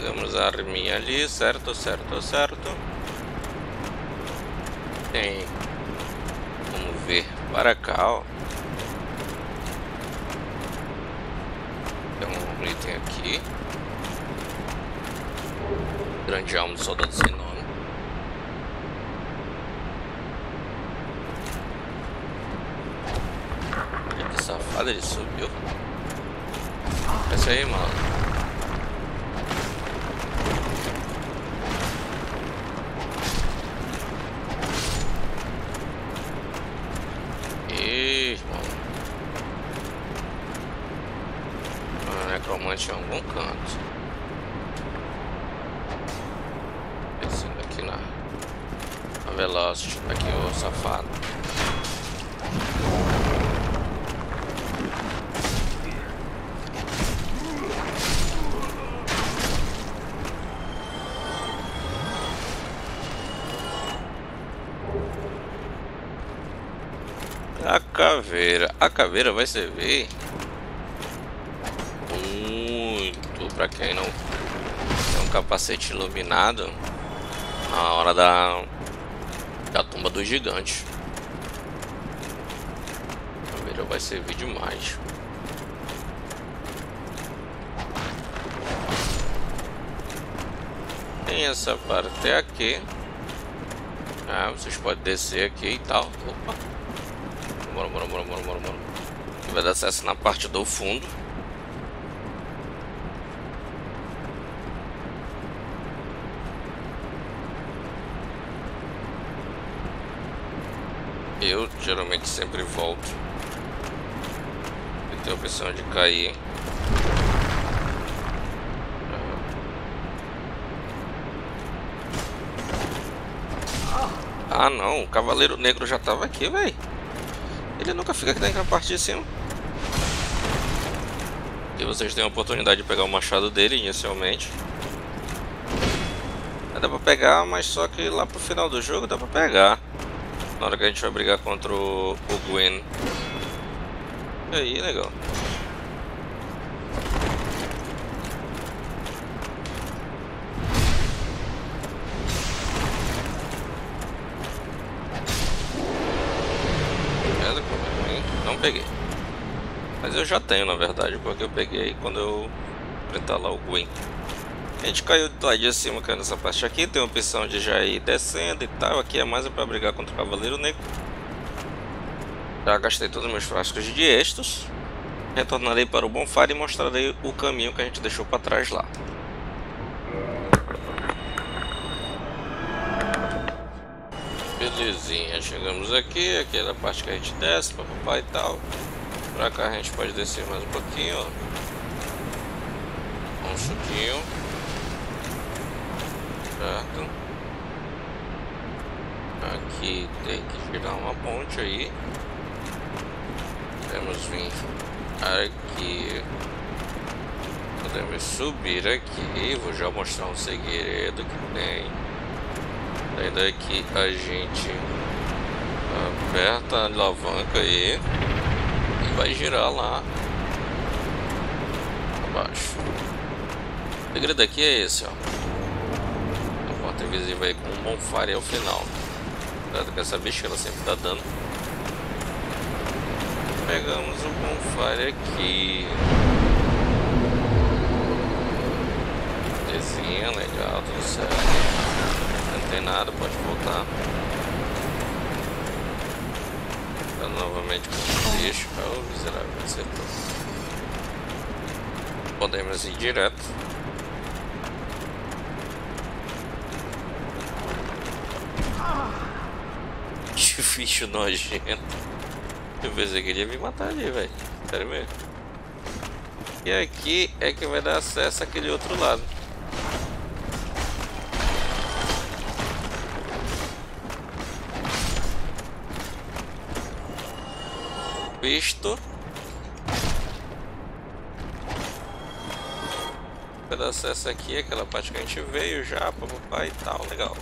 Pegamos a arminha ali, certo, certo, certo. Tem. Vamos ver para cá, ó. Tem um item aqui. Grande alma do soldado sem nome. Que safado, ele subiu. Essa aí, mano. Ih, mano. Ah, necromante em algum canto. Descendo aqui na, na Velocity. Aqui, o safado. A caveira. A caveira vai servir muito para quem não tem um capacete iluminado na hora da, da tumba do gigante. A caveira vai servir demais. Tem essa parte aqui. Ah, vocês podem descer aqui e tal. Opa bora, bora, bora, bora, bora, bora. Vai dar acesso na parte do fundo. Eu geralmente sempre volto. E tem a opção de cair. Ah não, o Cavaleiro Negro já tava aqui, velho. Ele nunca fica aqui na parte de cima. E vocês têm a oportunidade de pegar o machado dele inicialmente. Dá pra pegar, mas só que lá pro final do jogo dá pra pegar. Na hora que a gente vai brigar contra o, o Gwen. E aí, legal. Não peguei. Mas eu já tenho, na verdade, porque eu peguei quando eu enfrentar lá o Gwen. A gente caiu lá de cima, caiu nessa parte aqui. Tem a opção de já ir descendo e tal. Aqui é mais para brigar contra o Cavaleiro Negro. Já gastei todos os meus frascos de estos. Retornarei para o Bonfire e mostrarei o caminho que a gente deixou para trás lá. Belezinha, chegamos aqui, aqui é a parte que a gente desce, papai e tal. Pra cá a gente pode descer mais um pouquinho, ó. Um chutinho. Certo. Aqui tem que tirar uma ponte aí. Podemos vir aqui. Podemos subir aqui. Vou já mostrar um segredo que tem. Daí daqui a gente aperta a alavanca aí e vai girar lá abaixo. O segredo aqui é esse, ó. A porta invisível aí com um bonfire ao final. Cuidado com essa bicha, ela sempre tá dando. Pegamos o bonfire aqui. Desenha, legal, tudo certo tem nada, pode voltar. Tá novamente com o lixo. Oh, miserável, acertou. Podemos ir direto. Que bicho nojento. Eu pensei que ele ia me matar ali, velho. Sério mesmo. E aqui é que vai dar acesso àquele outro lado. visto. Para acesso aqui, aquela parte que a gente veio já, papai e tal, legal.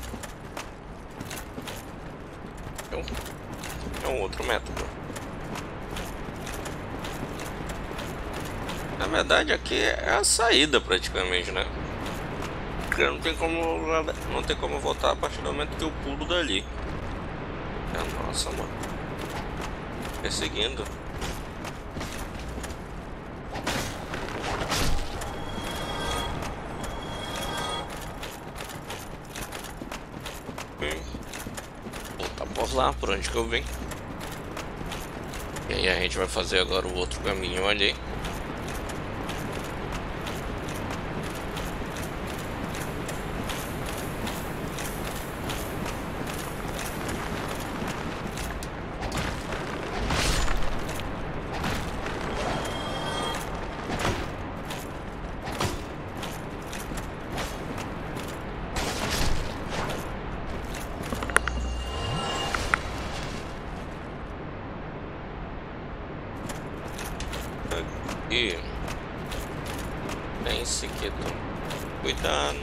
É um, é um outro método. Na verdade aqui é a saída praticamente, né? Porque não tem como não tem como voltar a partir do momento que eu pulo dali. É, nossa, mano. Perseguindo. Por lá, por onde que eu vim. E aí a gente vai fazer agora o outro caminho ali. Aqui. Pense quieto. Cuidado.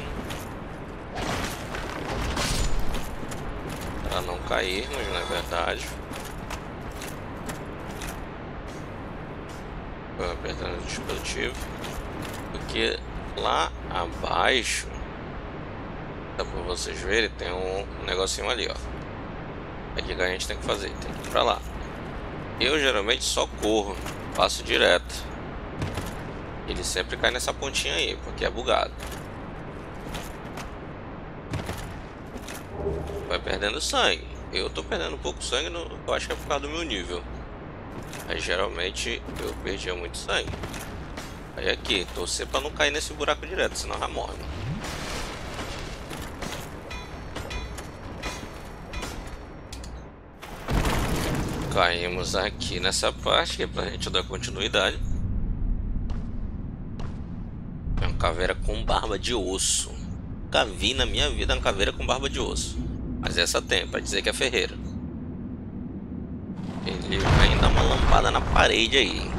Para não cairmos, na verdade. Vou apertando o dispositivo. Porque lá abaixo, dá para vocês verem, tem um negocinho ali, ó. É que a gente tem que fazer, tem que ir pra lá. Eu geralmente só corro, passo direto. Ele sempre cai nessa pontinha aí, porque é bugado. Vai perdendo sangue. Eu tô perdendo pouco sangue, no, eu acho que é por causa do meu nível. Aí geralmente eu perdia muito sangue. Aí aqui, torcer pra não cair nesse buraco direto, senão já morre. Caímos aqui nessa parte, que é pra gente dar continuidade. Caveira com barba de osso. Nunca vi na minha vida uma caveira com barba de osso. Mas essa tem, pra dizer que é ferreiro. Ele vem dar uma lampada na parede aí.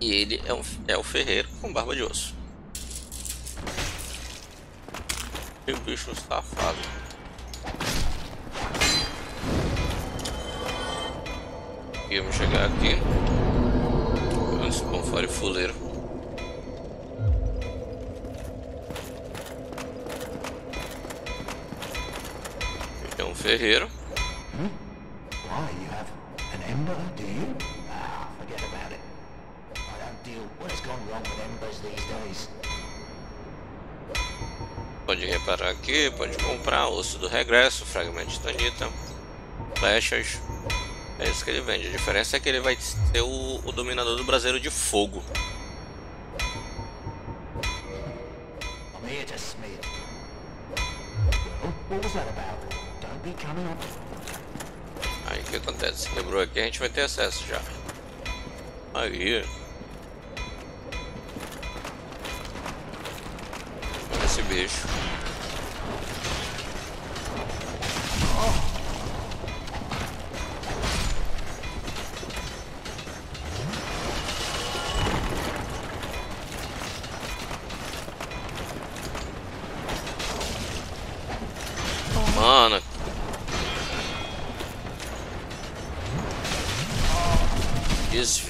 E ele é, um, é o ferreiro com barba de osso. Que bicho safado. Conseguimos chegar aqui. Vamos com fora fuleiro. É um ferreiro. Pode reparar aqui, pode comprar osso do regresso, fragmento de tanita, flechas, é isso que ele vende. A diferença é que ele vai ser o, o dominador do braseiro de fogo. Aí o que acontece? Quebrou aqui, a gente vai ter acesso já. Aí. Esse bicho.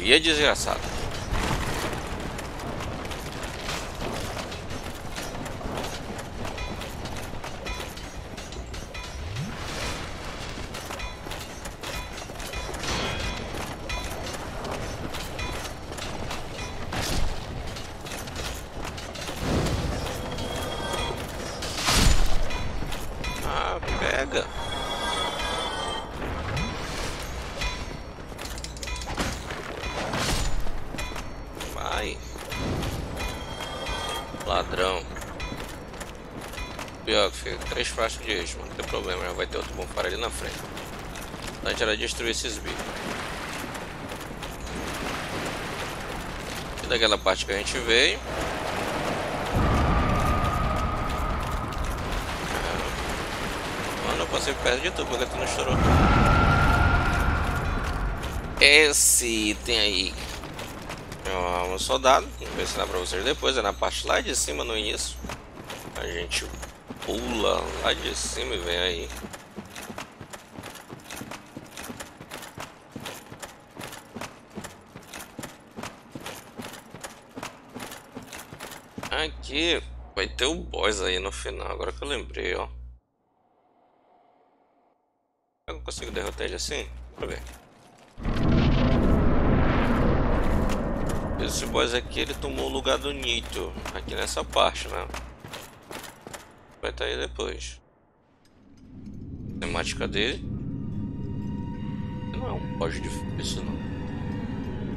Desvia, desgraçado. Pior fica três faixas de eixo. Não tem problema, já vai ter outro bonfire ali na frente. A gente era destruir esses bichos. E daquela parte que a gente veio. Mano, eu passei perto de tudo, porque tu não estourou. Esse item aí um soldado, vou ensinar pra vocês depois, é na parte lá de cima no início. A gente pula lá de cima e vem aí. Aqui vai ter o boss aí no final, agora que eu lembrei, ó. Eu consigo derrotar ele assim? Eu ver. Esse boss aqui ele tomou o lugar do Nito, aqui nessa parte, né? Vai estar aí depois. Temática dele. Não é um boss difícil não.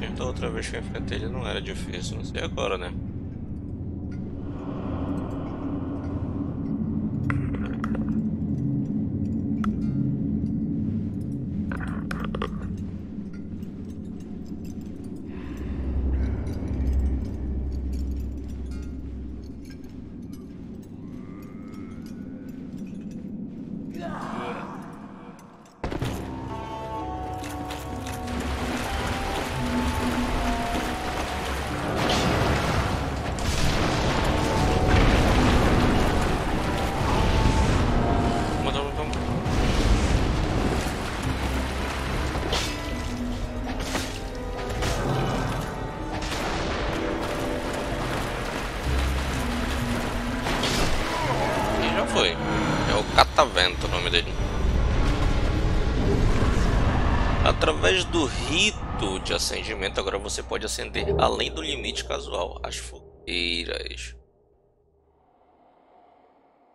Então outra vez que eu enfrentei ele não era difícil, não sei agora, né? Catavento o nome dele. Através do rito de acendimento, agora você pode acender além do limite casual, as fogueiras.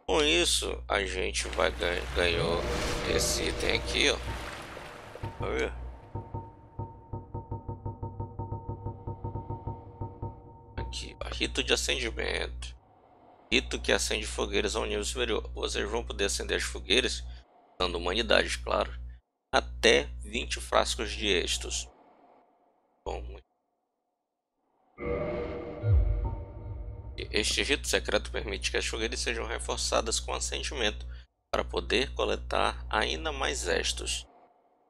Com isso, a gente vai ganhar esse item aqui, ó. Olha. Aqui, ó, rito de acendimento. Rito que acende fogueiras ao nível superior. Vocês vão poder acender as fogueiras, dando humanidade, claro, até 20 frascos de estos. Bom, este rito secreto permite que as fogueiras sejam reforçadas com acendimento para poder coletar ainda mais estos.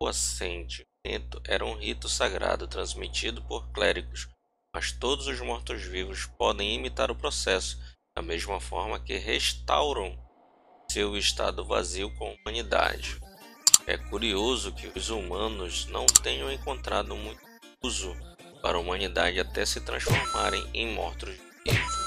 O acendimento era um rito sagrado transmitido por clérigos, mas todos os mortos-vivos podem imitar o processo da mesma forma que restauram seu estado vazio com a humanidade. É curioso que os humanos não tenham encontrado muito uso para a humanidade até se transformarem em mortos vivos.